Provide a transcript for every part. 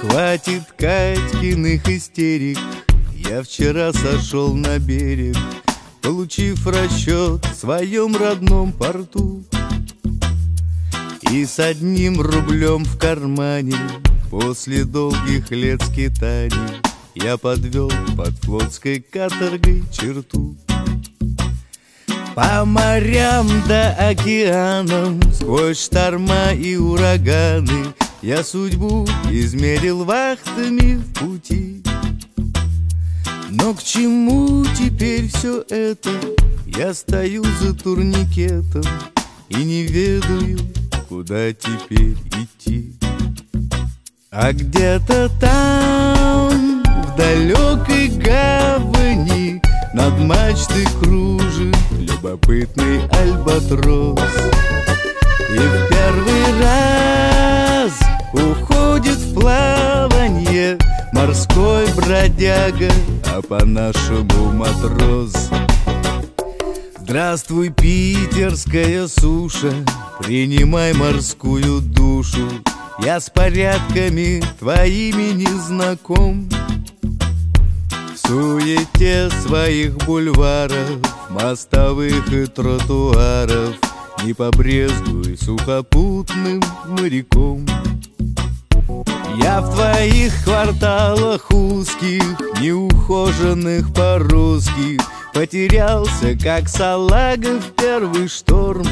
Хватит Катькиных истерик. Я вчера сошел на берег Получив расчет в своем родном порту И с одним рублем в кармане После долгих лет скитаний Я подвел под флотской каторгой черту По морям да океанам Сквозь шторма и ураганы Я судьбу измерил вахтами в пути но к чему теперь все это? Я стою за турникетом И не ведаю, куда теперь идти? А где-то там, в далекой гавани Над мачтой кружит любопытный альбатрос. И в первый раз уходит в плаванье Морской бродяга, а по-нашему матрос. Здравствуй, питерская суша Принимай морскую душу Я с порядками твоими не знаком. В суете своих бульваров Мостовых и тротуаров Не побрезгуй сухопутным моряком. Я в твоих кварталах узких, неухоженных по-русски Потерялся, как салага в первый шторм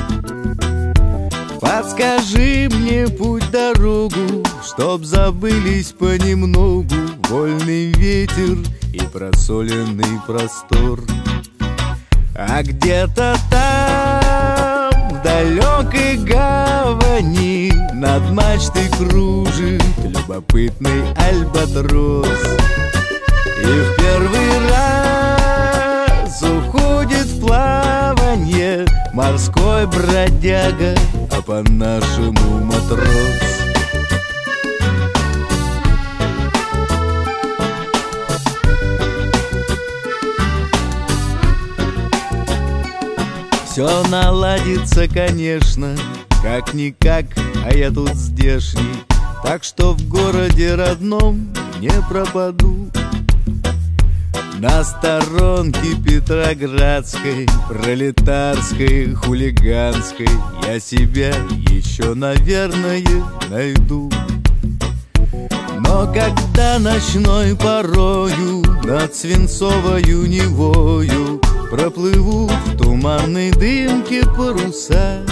Подскажи мне путь дорогу, чтоб забылись понемногу. Вольный ветер и просоленный простор. А где-то там, в далекой гавани Над мачтой кружит любопытный альбатрос. И в первый раз уходит в плаванье Морской бродяга, а по-нашему матрос. Все наладится, конечно, как-никак, а я тут здешний. Так что в городе родном не пропаду На сторонке Петроградской, пролетарской, хулиганской Я себя еще, наверное, найду. Но когда ночной порою Над свинцовою невою Проплывут в туманной дымке паруса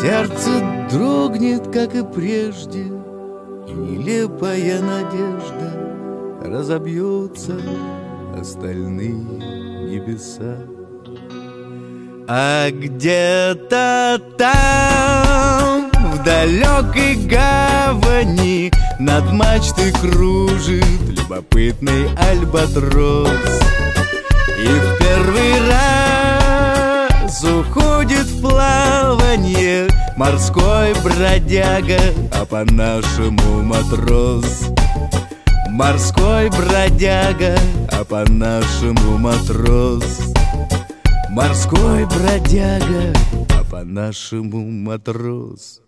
Сердце дрогнет, как и прежде И нелепая надежда Разобьется остальные небеса. А где-то там, в далекой гавани Над мачтой кружит любопытный альбатрос. И в первый раз уходит в плаванье Морской бродяга, а по-нашему матрос Морской бродяга, а по-нашему матрос Морской бродяга, а по-нашему матрос.